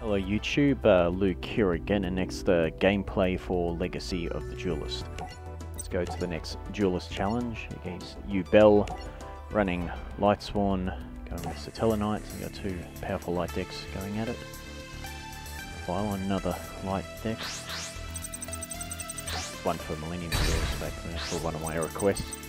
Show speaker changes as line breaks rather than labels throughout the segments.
Hello YouTube, uh, Luke here again, and next uh, gameplay for Legacy of the Duelist. Let's go to the next Duelist challenge against Yubel, running Lightsworn, going with Satellarknight, you got two powerful light decks going at it. File another light deck. One for Millennium Stores back there for one of my requests.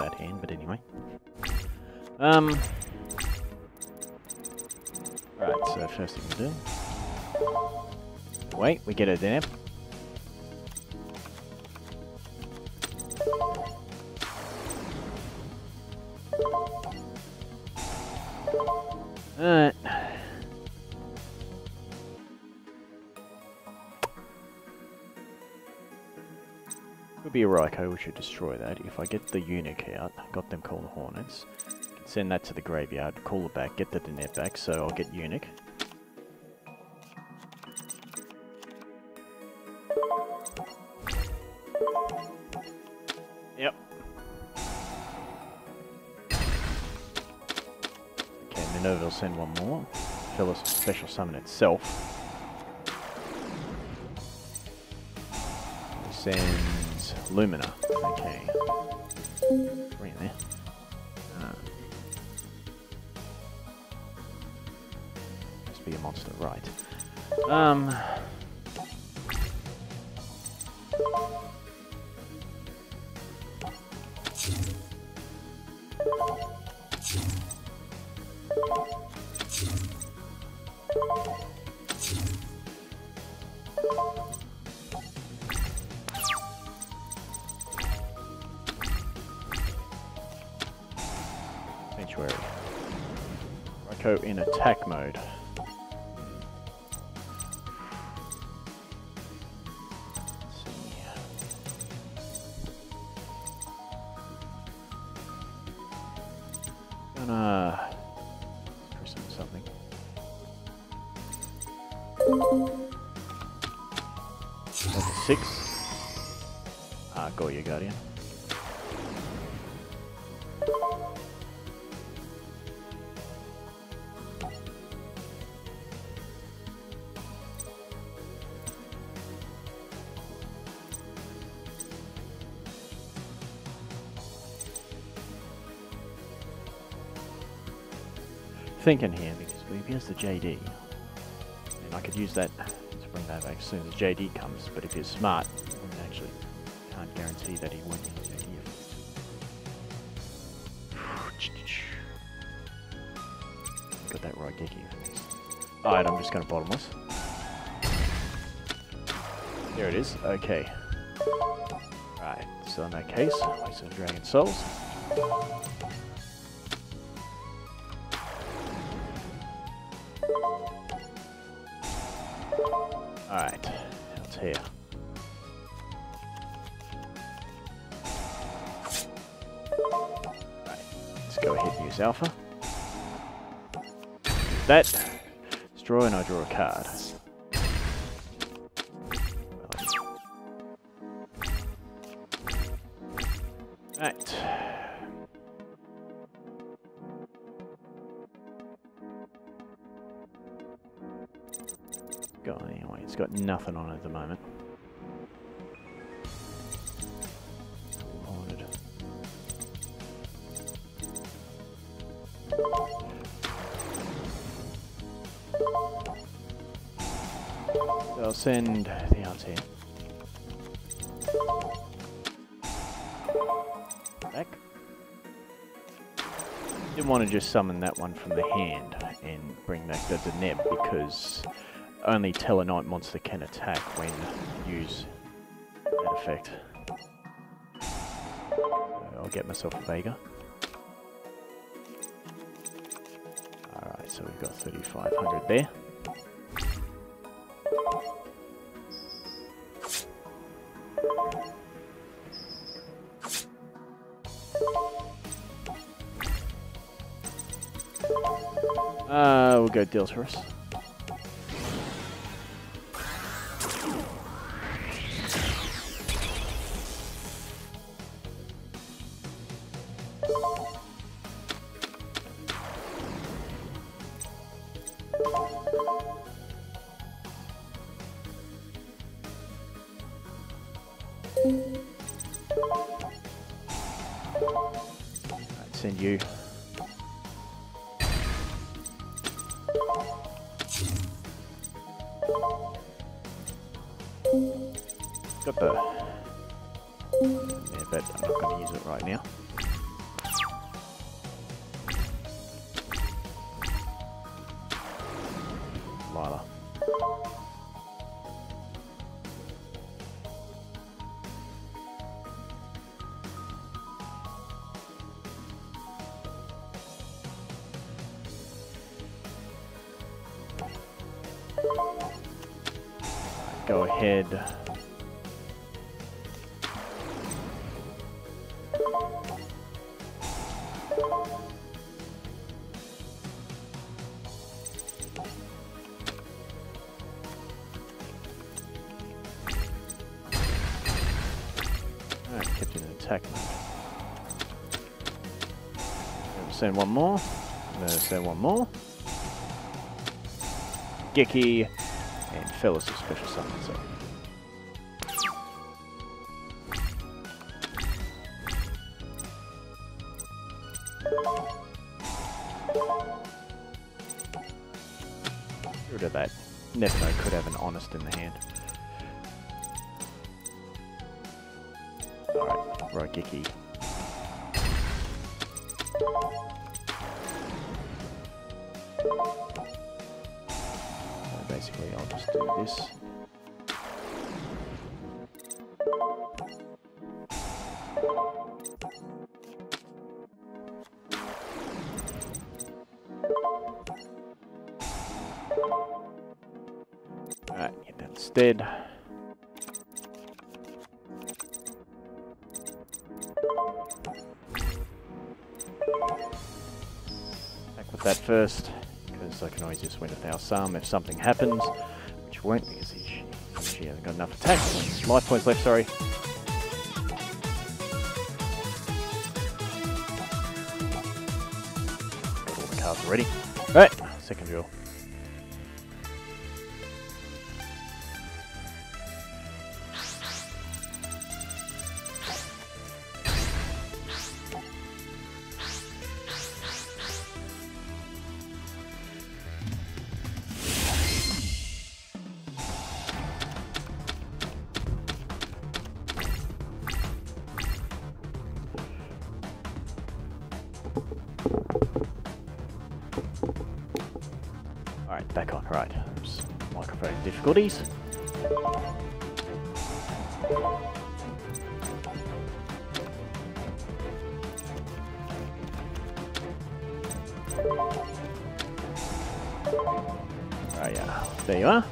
With that hand, but anyway. Um. Right, so first thing we do. Wait, we get it there. Alright. Be a Raiko, we should destroy that. If I get the Unuk out, got them call the Hornets, send that to the graveyard, call it back, get the Deneb back, so I'll get Unuk. Yep. Okay, Minerva will send one more. Will special summon itself. Sends Lumina. Okay. Three in there. Ah. Must be a monster, right. Um. Attack thinking here because if he has the JD, and I could use that to bring that back as soon as JD comes. But if he's smart, wouldn't actually can't guarantee that he won't use JD. Got that right, Geki. Alright, I'm just going to bottomless. There it is. Okay. Right. So in that case, waste of Dragon Souls. Go ahead and use Alpha. That. Destroy and I draw a card. Right. Go anyway, it's got nothing on it at the moment. I'll send the here. Back. Didn't want to just summon that one from the hand and bring back the Deneb because only Tellarknight monster can attack when use that effect. So I'll get myself a Vega. Alright, so we've got 3500 there. Uh, we'll go Deltaurus. Right, Got the... Yeah, but I'm not going to use it right now. Go ahead. Alright, in attack Send one more. Send one more. Geki and Felis is special summon, so. Get rid of that. Know, could have an honest in the hand. Alright, right, Geki. So just do this. Alright, get that instead. Back with that first, because I can always just win with our Psalm if something happens, which won't she hasn't got enough attack. Life points left, sorry. Got all the cards ready. Right, second drill. Alright, back on. Right. Microphone difficulties. Oh yeah, there you are.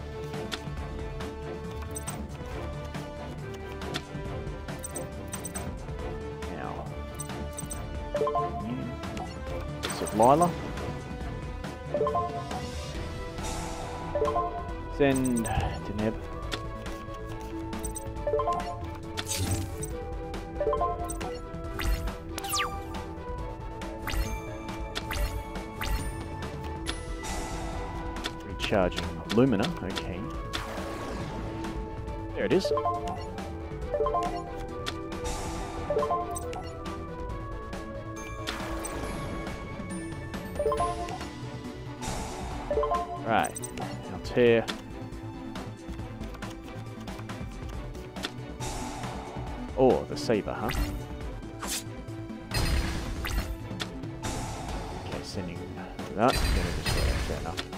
This is Lyla. Send to Neb. Recharging Lumina, okay. There it is. Right, Altair. Oh, the saber, huh? Okay, sending that. Fair enough.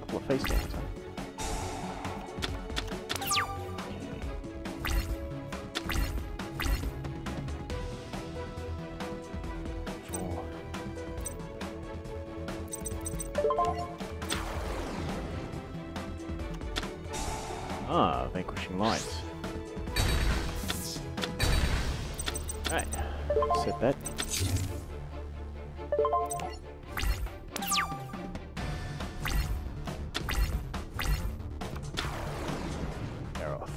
Couple of face huh? Ah, Vanquishing Light. Alright, set that. Aeroth.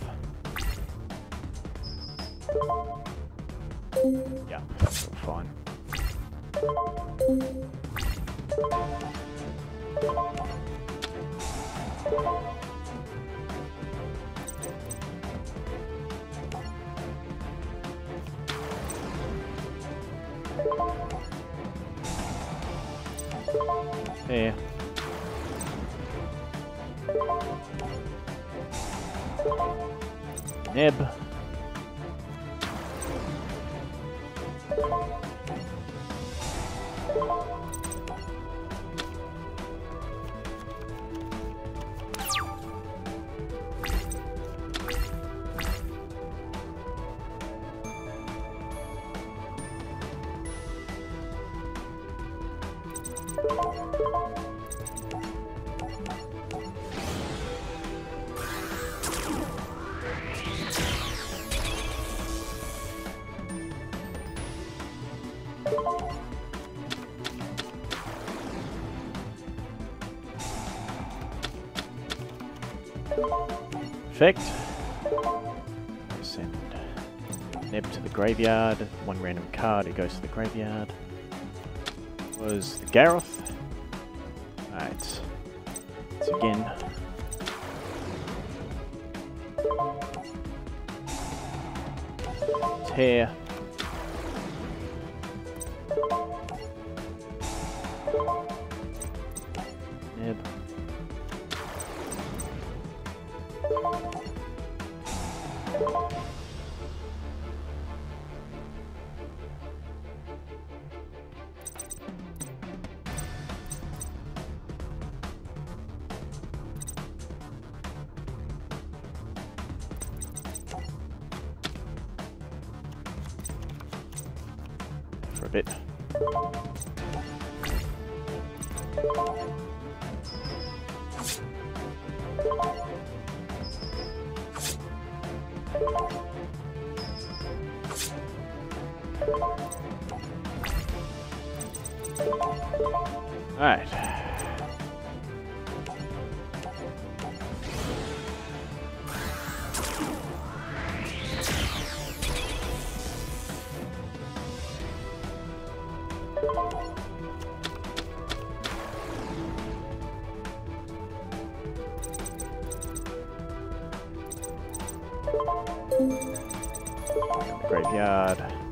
Yeah, that's all fine. There. Nib. Perfect. Send Neb to the graveyard. One random card, it goes to the graveyard. Was the Garoth. Alright. So again. It's here. A Alright. Graveyard.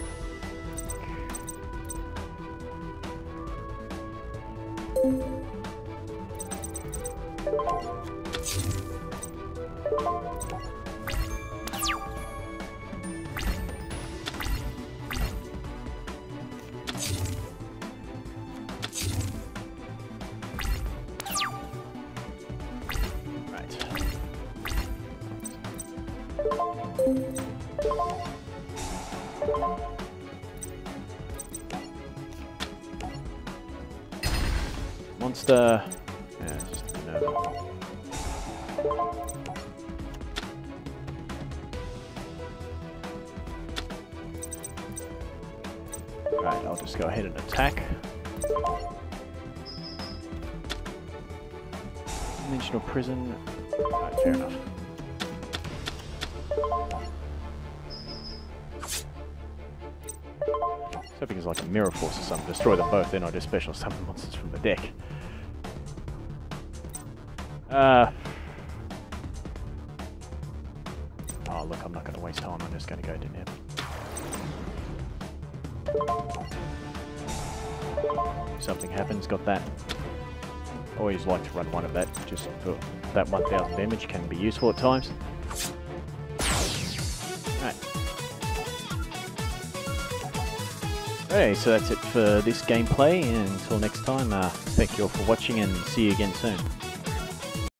Monster. Yeah, just no. Right, I'll just go ahead and attack. Dimensional prison. Right, fair enough. Hoping it's like a mirror force or something. Destroy them both, then I just special summon monsters from the deck. Uh. Oh, look, I'm not going to waste time. I'm just going to go to Neb. Something happens, got that. Always like to run one of that, just for that 1000 damage can be useful at times. Alright. Okay, so that's it for this gameplay, and until next time, uh, thank you all for watching and see you again soon.